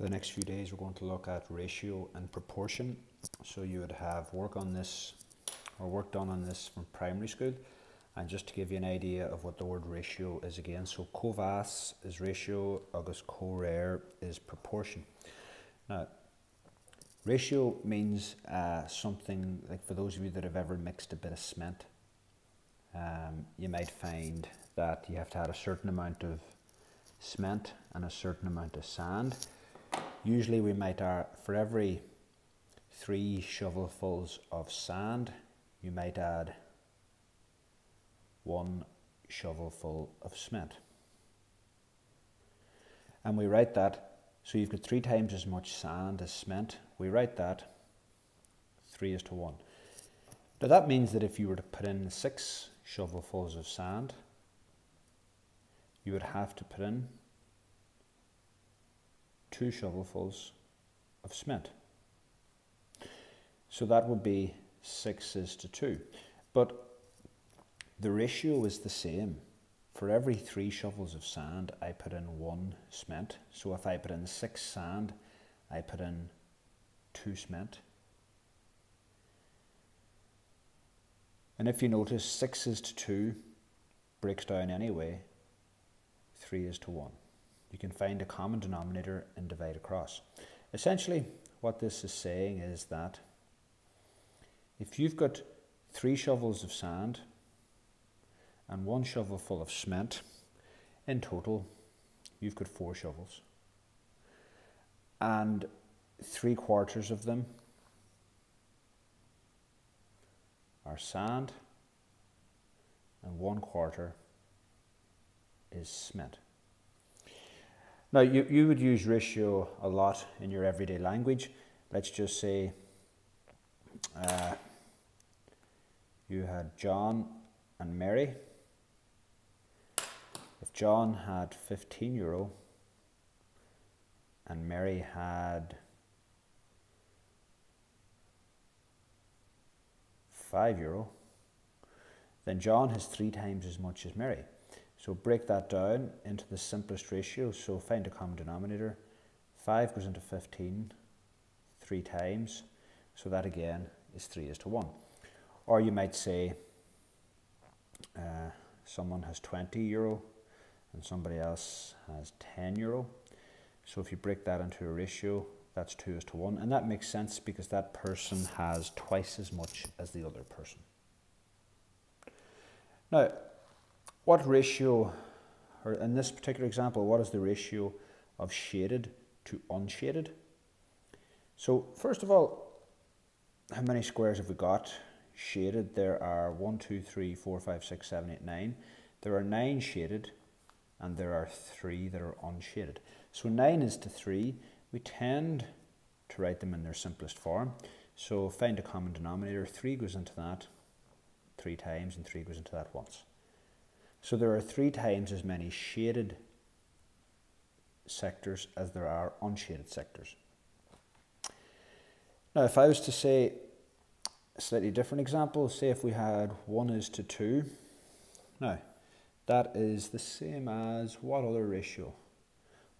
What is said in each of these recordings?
For the next few days, we're going to look at ratio and proportion. So you would have work on this or work done on this from primary school. And just to give you an idea of what the word ratio is again, so cóimheas is ratio, agus comhréir is proportion. Now, ratio means uh, something like for those of you that have ever mixed a bit of cement, um, you might find that you have to add a certain amount of cement and a certain amount of sand Usually we might, add, for every three shovelfuls of sand, you might add one shovelful of cement. And we write that, so you've got three times as much sand as cement. We write that three is to one. Now that means that if you were to put in six shovelfuls of sand, you would have to put in two shovelfuls of cement. So that would be 6 is to 2. But the ratio is the same. For every three shovels of sand, I put in one cement. So if I put in six sand, I put in two cement. And if you notice, 6 is to 2 breaks down anyway, 3 is to 1 you can find a common denominator and divide across. Essentially, what this is saying is that if you've got three shovels of sand and one shovel full of cement, in total, you've got four shovels. And three quarters of them are sand, and one quarter is cement. Now, you, you would use ratio a lot in your everyday language. Let's just say uh, you had John and Mary. If John had 15 euro and Mary had 5 euro, then John has three times as much as Mary. So break that down into the simplest ratio. So find a common denominator. 5 goes into 15 three times. So that again is 3 is to 1. Or you might say uh, someone has 20 euro and somebody else has 10 euro. So if you break that into a ratio, that's 2 is to 1. And that makes sense because that person has twice as much as the other person. Now, what ratio, or in this particular example, what is the ratio of shaded to unshaded? So first of all, how many squares have we got? Shaded, there are 1, 2, 3, 4, 5, 6, 7, 8, 9. There are 9 shaded, and there are 3 that are unshaded. So 9 is to 3. We tend to write them in their simplest form. So find a common denominator. 3 goes into that 3 times, and 3 goes into that once. So there are three times as many shaded sectors as there are unshaded sectors. Now, if I was to say a slightly different example, say if we had 1 is to 2, now that is the same as what other ratio?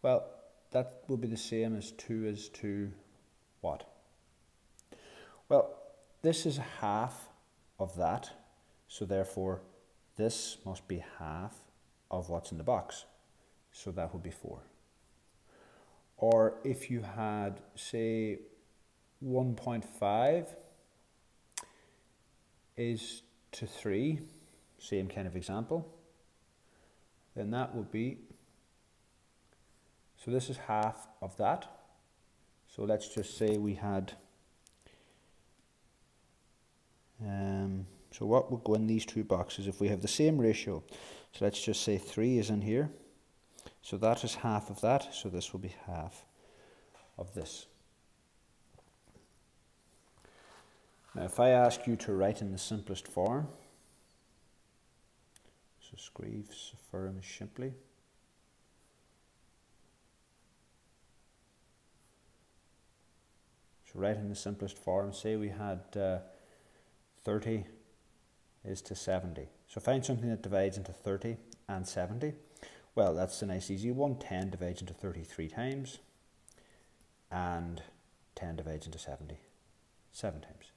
Well, that would be the same as 2 is to what? Well, this is half of that, so therefore this must be half of what's in the box. So that would be 4. Or if you had, say, 1.5 is to 3, same kind of example, then that would be, so this is half of that. So let's just say we had um, so what would go in these two boxes if we have the same ratio? So let's just say 3 is in here. So that is half of that, so this will be half of this. Now if I ask you to write in the simplest form, so scrive firm simply. So write in the simplest form, say we had uh, 30 is to 70. So find something that divides into 30 and 70. Well, that's a nice easy one. 10 divides into 33 times. and 10 divides into 70 seven times.